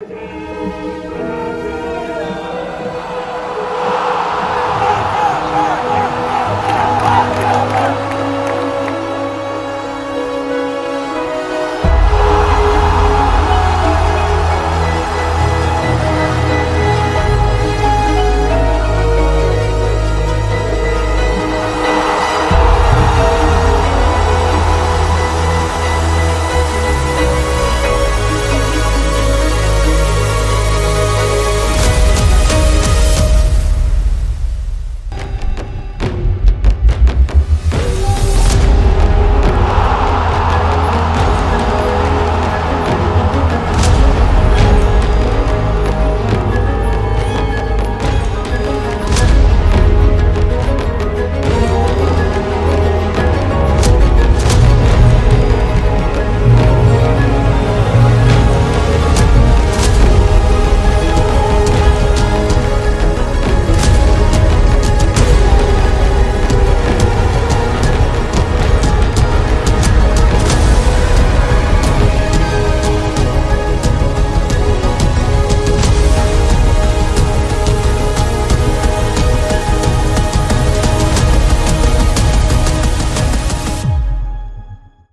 Música